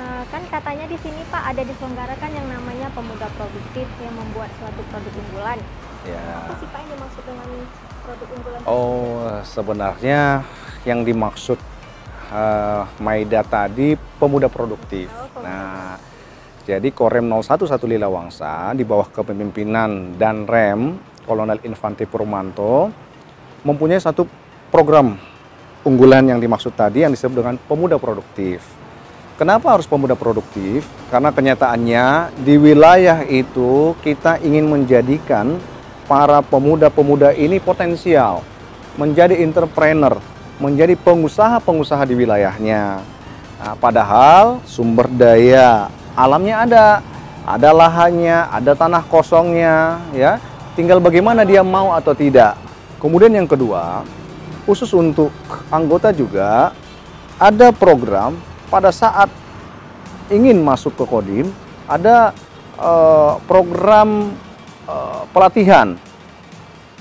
Eh, kan katanya di sini Pak ada diselenggarakan yang namanya pemuda produktif yang membuat suatu produk unggulan. Ya. Apa sih Pak yang dimaksud dengan produk unggulan? Oh, sebenarnya yang dimaksud uh, Maida tadi pemuda produktif. Oh, pemuda. Nah, jadi Korem 01 Lila Wangsa di bawah kepemimpinan dan Rem Kolonel Infante Purmanto mempunyai satu program unggulan yang dimaksud tadi yang disebut dengan pemuda produktif. Kenapa harus pemuda produktif? Karena kenyataannya di wilayah itu kita ingin menjadikan para pemuda-pemuda ini potensial menjadi entrepreneur, menjadi pengusaha-pengusaha di wilayahnya. Nah, padahal sumber daya alamnya ada, ada lahannya, ada tanah kosongnya, ya. Tinggal bagaimana dia mau atau tidak. Kemudian yang kedua, khusus untuk anggota juga ada program pada saat ingin masuk ke Kodim ada uh, program uh, pelatihan.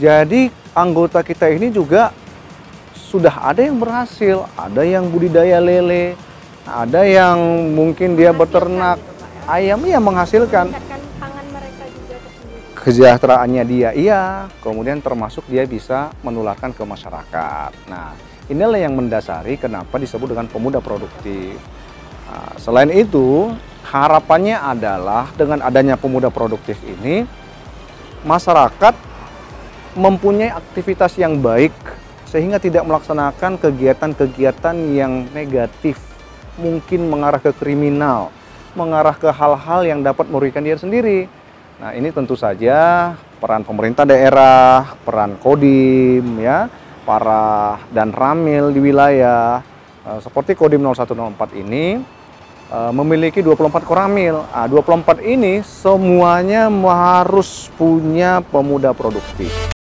Jadi anggota kita ini juga sudah ada yang berhasil, ada yang budidaya lele, ada yang mungkin dia beternak. Ayam ya menghasilkan. Kesejahteraannya dia iya. Kemudian termasuk dia bisa menularkan ke masyarakat. Nah inilah yang mendasari kenapa disebut dengan pemuda produktif nah, selain itu harapannya adalah dengan adanya pemuda produktif ini masyarakat mempunyai aktivitas yang baik sehingga tidak melaksanakan kegiatan-kegiatan yang negatif. Mungkin mengarah ke kriminal mengarah ke hal-hal yang dapat merugikan dia sendiri. Nah, ini tentu saja peran pemerintah daerah, peran Kodim ya, para dan Ramil di wilayah uh, seperti Kodim 0104 ini memiliki 24 koramil. Nah, 24 ini semuanya harus punya pemuda produktif.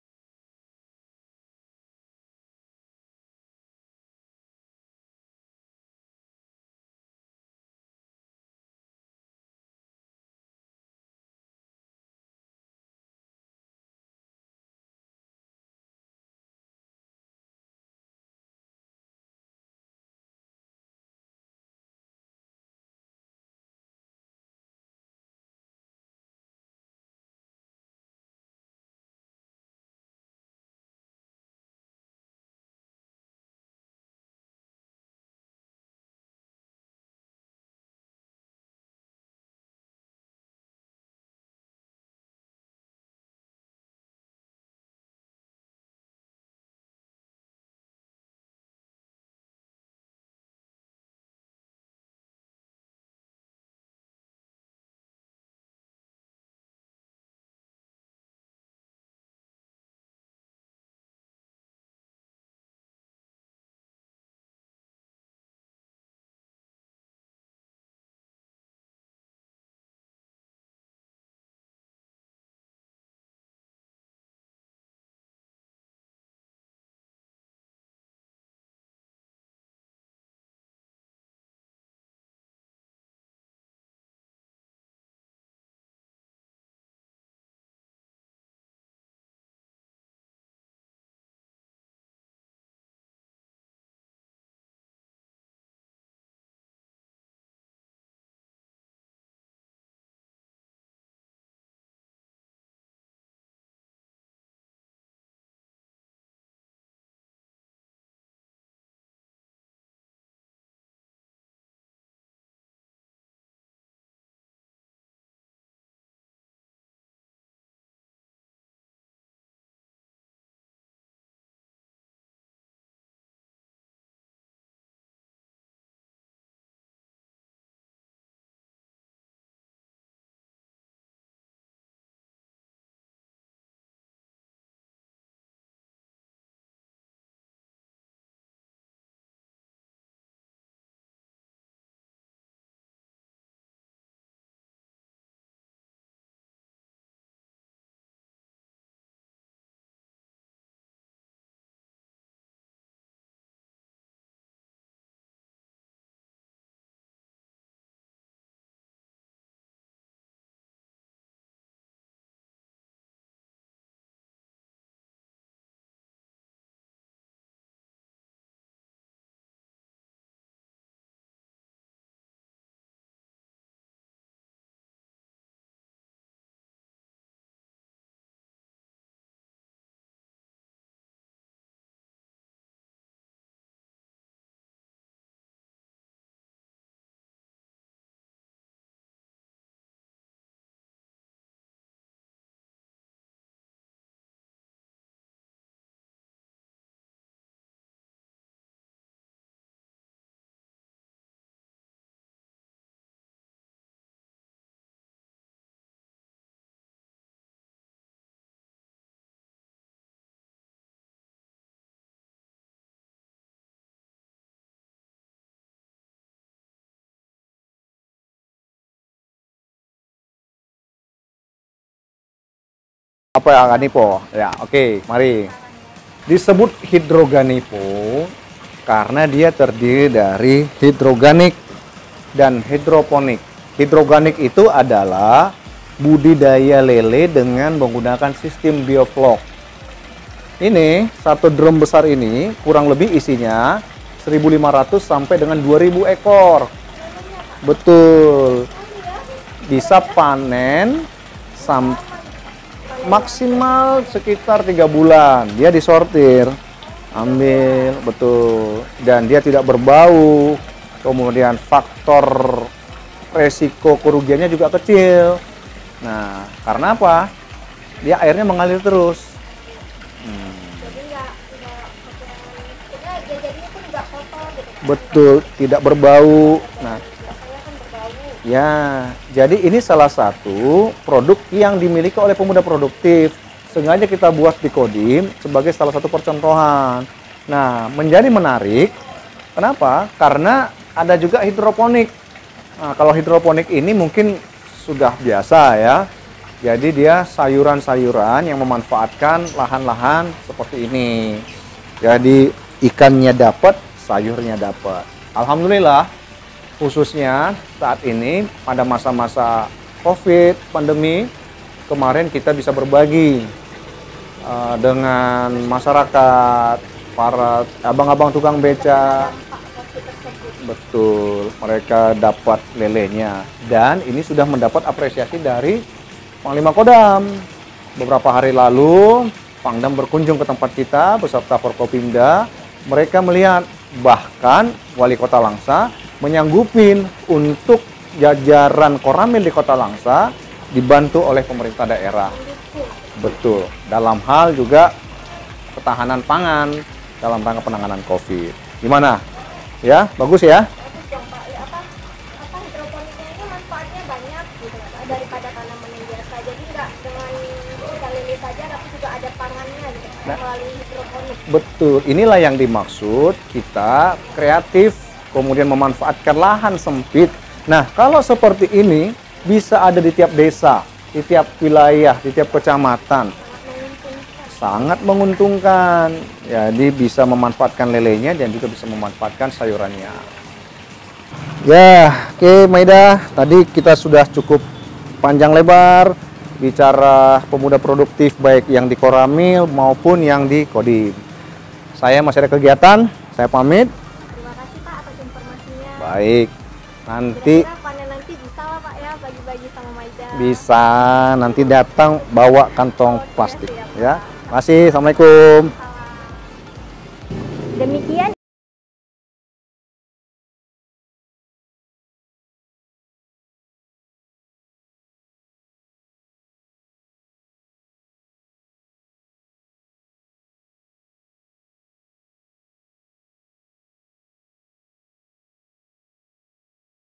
Apa Ganipo? Ya, oke, mari. Disebut hidroganipo karena dia terdiri dari hidroganik dan hidroponik. Hidroganik itu adalah budidaya lele dengan menggunakan sistem bioflok. Ini satu drum besar ini kurang lebih isinya 1.500 sampai dengan 2.000 ekor. Betul. Bisa panen sam maksimal sekitar tiga bulan. Dia disortir, ambil betul, dan dia tidak berbau. Kemudian faktor resiko kerugiannya juga kecil. Nah, karena apa? Dia airnya mengalir terus. Hmm. Jadi nggak nggak Ya, jadi ini salah satu produk yang dimiliki oleh pemuda produktif. Sengaja kita buat di Kodim sebagai salah satu percontohan. Nah, menjadi menarik. Kenapa? Karena ada juga hidroponik. Nah, kalau hidroponik ini mungkin sudah biasa ya. Jadi dia sayuran-sayuran yang memanfaatkan lahan-lahan seperti ini. Jadi ikannya dapat, sayurnya dapat. Alhamdulillah khususnya saat ini pada masa-masa COVID pandemi kemarin kita bisa berbagi uh, dengan masyarakat para abang-abang tukang beca. Betul mereka dapat lelenya. Dan ini sudah mendapat apresiasi dari Panglima Kodam. Beberapa hari lalu Pangdam berkunjung ke tempat kita beserta Forkopimda. Mereka melihat bahkan Wali Kota Langsa menyanggupin untuk jajaran Koramil di Kota Langsa dibantu oleh pemerintah daerah. Betul. Dalam hal juga ketahanan pangan dalam rangka penanganan COVID. Gimana? Ya, bagus ya? Nah. Betul. Inilah yang dimaksud kita kreatif, kemudian memanfaatkan lahan sempit. Nah, kalau seperti ini bisa ada di tiap desa, di tiap wilayah, di tiap kecamatan. Sangat menguntungkan. Jadi bisa memanfaatkan lelenya dan juga bisa memanfaatkan sayurannya. Ya, oke Maida, tadi kita sudah cukup panjang lebar bicara pemuda produktif baik yang di Koramil maupun yang di Kodim. Saya masih ada kegiatan, saya pamit. Baik, nanti Kira-kira panen nanti bisa lah Pak ya bagi-bagi sama Maida. bisa nanti datang bawa kantong plastik ya. Terima kasih, Assalamualaikum. Demikian